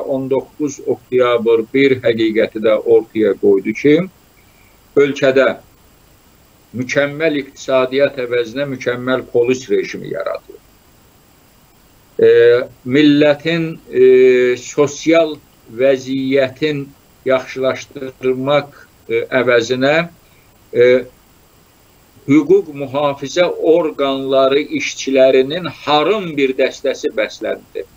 19 oktyabr bir həqiqəti də ortaya qoydu ki, ölkədə mükəmməl iqtisadiyyat əvəzinə mükəmməl polis rejimi yaradılır. E, millətin e, sosial vəziyyətin yaxşılaşdırmaq e, əvəzinə e, hüquq mühafizə orqanları işçilərinin harım bir dəstəsi bəsləndi.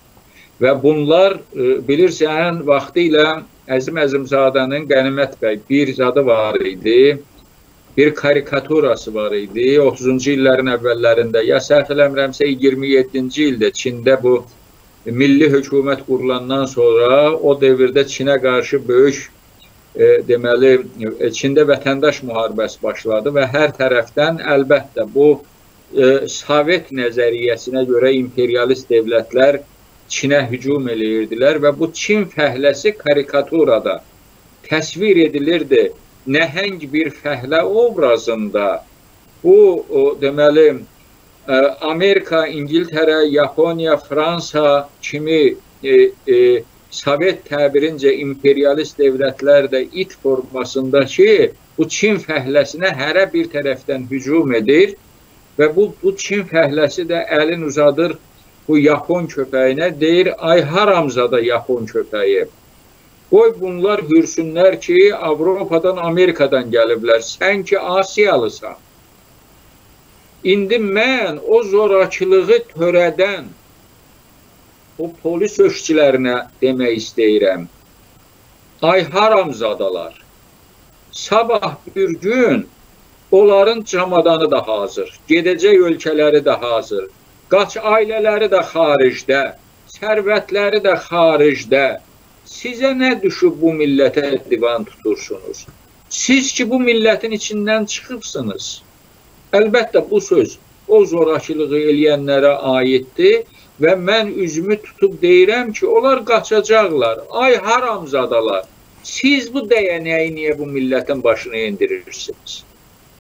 Və bunlar e, bilirsən vaxtı ilə Əzim Əzimzadənin Qənimət bəy bir zadı var idi. Bir karikaturası var idi 30-cu illərin əvvəllərində. Ya səhv eləmirəmsə 27-ci ildə Çində bu milli hökumət qurulandan sonra o dövrdə Çinə qarşı böyük e, deməli e, Çində vətəndaş müharibəsi başladı və hər tərəfdən əlbəttə bu e, Sovet nəzəriyyəsinə görə imperialist dövlətlər Çinə hücum eləyirdilər və bu Çin fəhləsi karikaturada təsvir edilirdi. Nəhəng bir fəhlə obrazında bu o, deməli e, Amerika, İngiltərə, Yaponiya, Fransa kimi e, e, Sovet təbirincə imperialist dövlətlər də it formasındakı bu Çin fəhləsinə hərə bir tərəfdən hücum edir və bu, bu Çin fəhləsi də əlin uzadır bu Yapon köpəyinə deyir, ay haramzada Yapon köpəyi. Qoy bunlar hürsünlər ki, Avropadan, Amerikadan gəliblər. Sən ki, Asiyalısan. İndi mən o zorakılığı törədən o polis öşçilərinə demək istəyirəm. Ay haramzadalar, sabah bir gün onların camadanı da hazır, gedəcək ölkələri də hazır, qaç ailələri də xaricdə, sərvətləri də xaricdə. Sizə nə düşüb bu millətə divan tutursunuz? Siz ki, bu millətin içindən çıxıbsınız. Əlbəttə, bu söz o zorakılığı eləyənlərə aiddir və mən üzümü tutub deyirəm ki, onlar qaçacaqlar. Ay haramzadalar, siz bu dəyənəyi niyə bu millətin başına indirirsiniz?